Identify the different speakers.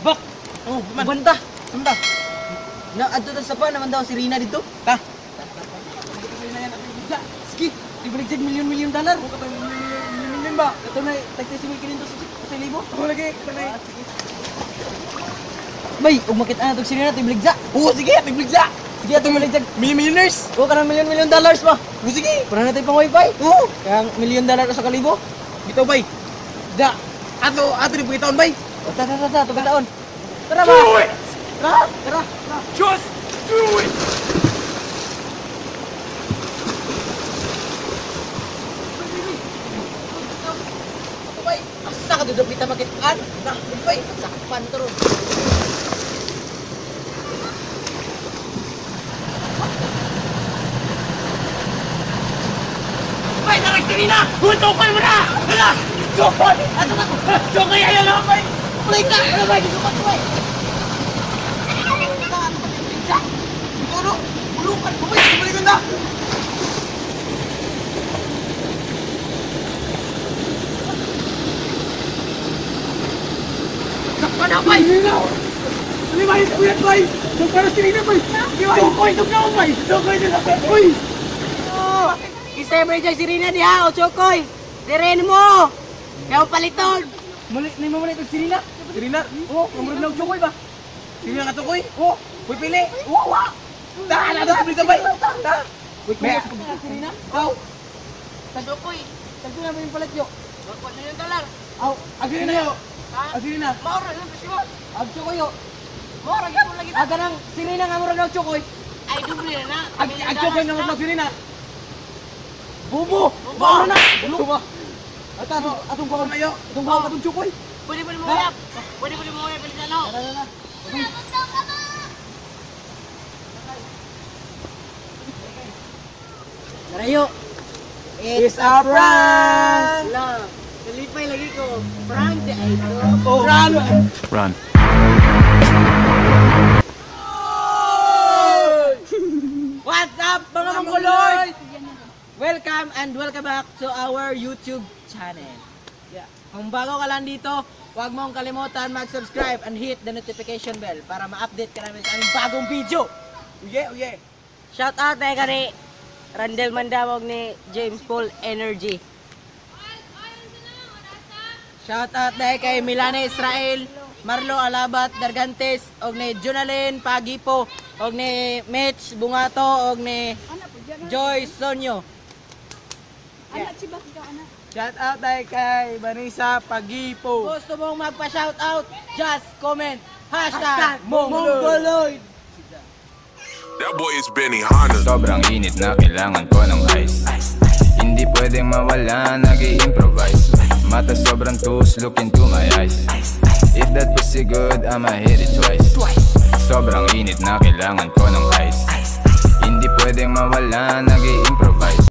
Speaker 1: Bak!
Speaker 2: Oh, man.
Speaker 1: Banta!
Speaker 2: Sunda.
Speaker 1: Na, adto ta sa pa naman daw si Rina dito.
Speaker 2: Ta.
Speaker 1: Sige, ibaligtad milyon-milyon dollar.
Speaker 2: Ako katong million ba?
Speaker 1: Ito na, tagtay si Milkin dito sa libo.
Speaker 2: Ako lagi, kanay.
Speaker 1: Bay, ug makita na to si Rina, tibaligza.
Speaker 2: Oo, sige, tigligsa.
Speaker 1: Sige, atong maligtad.
Speaker 2: Millionaires.
Speaker 1: Ko ka ng milyon-milyon dollars pa.
Speaker 2: Oo, sige.
Speaker 1: Para natin pang wifi.
Speaker 2: Oo.
Speaker 1: Kaya milyon dollar sa kalibo.
Speaker 2: Bitaw bay. Da. Ato, ato ni pagitaon bay.
Speaker 1: O, ta, ta, ta, ta, tugang taon. Tara ba?
Speaker 2: Do it!
Speaker 1: Tara, tara, tara.
Speaker 2: Just do it!
Speaker 1: Asa ka dudok kita makitaan? Nah, bay, sakpan ron.
Speaker 2: Bay, talag si Rina! Huntukan mo na! Hala! Jokon! Ato na! Ayaw na Play ka! Ano bay? Dito ka bay! Ano? Bulukan bay! Bulukan na! Sakpa na bay! Ano bay? Kuyat bay! Jokon na si Rina bay! Jokon! Jokon na bay! Jokon na bay! Uy!
Speaker 3: Isa mo dyan si Rina diha, o Chokoy. Diren mo. Kaya paliton.
Speaker 1: Muli, ni mo muli ito si Rina.
Speaker 2: Si Rina? Oo, kamurag na chukoy ba? Si Rina nga tukoy? Oo, Uy, pili! Oo, wa! Ta, na, bisa bay! Ta!
Speaker 1: Wait,
Speaker 2: May-
Speaker 1: kung si Rina.
Speaker 3: Sa Chokoy.
Speaker 1: Tagpo na ba yung palatyo?
Speaker 3: Magpon na yung dolar.
Speaker 1: Aw,
Speaker 2: Ang Rina yo!
Speaker 3: Ha?
Speaker 2: Ang Rina!
Speaker 3: Maura yung presyo.
Speaker 1: agcho ko yo.
Speaker 3: Maura yung lagi.
Speaker 1: Aga nang si Rina nga murag daw chokoy.
Speaker 3: Ay, duble na na.
Speaker 2: Ang ang chukoy na mo si Rina!
Speaker 1: Bubo!
Speaker 3: Bubo
Speaker 1: na!
Speaker 2: Bubo!
Speaker 1: Ata atong atong
Speaker 2: Baka
Speaker 1: kuha.
Speaker 2: mayo!
Speaker 1: Atong kuha atong chukoy.
Speaker 3: Pwede pwede mo uyap. Pwede pwede mo uyap. Pwede ano?
Speaker 1: Tara na. Narayo.
Speaker 2: It's a prank!
Speaker 3: Wala. Kalipay lagi ko. Prank ay ko.
Speaker 2: Oh, run!
Speaker 4: Run.
Speaker 1: Welcome and welcome back to our YouTube channel. Yeah. Kung bago ka lang dito, huwag mong kalimutan mag-subscribe and hit the notification bell para ma-update ka namin sa aming bagong video.
Speaker 2: Uye, uye!
Speaker 3: Shout out tayo ka ni Randel Mandamog ni James Paul Energy.
Speaker 1: Shout out dahil kay Milana Israel, Marlo Alabat Dargantes, og ni Junalyn Pagipo, og ni Mitch Bungato, og ni Joy Sonyo.
Speaker 2: Shout out tayo kay Vanessa Pagipo!
Speaker 1: Gusto mong magpa-shout out, just comment. Hashtag
Speaker 2: Hashtag Mongoloid.
Speaker 4: That boy is Benny Hanna.
Speaker 5: Sobrang init na kailangan ko ng ice. Hindi pwedeng mawala, nag improvise Mata sobrang tus, look into my eyes. If that pussy good, I'ma hit it twice. Sobrang init na kailangan ko ng ice. Hindi pwedeng mawala, nag improvise